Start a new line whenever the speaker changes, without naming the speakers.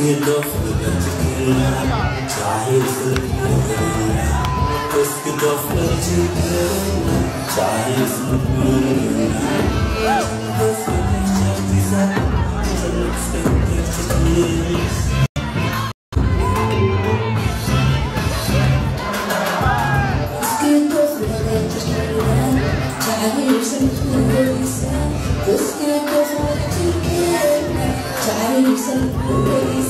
ये दफन Just get just want. Try yourself, please.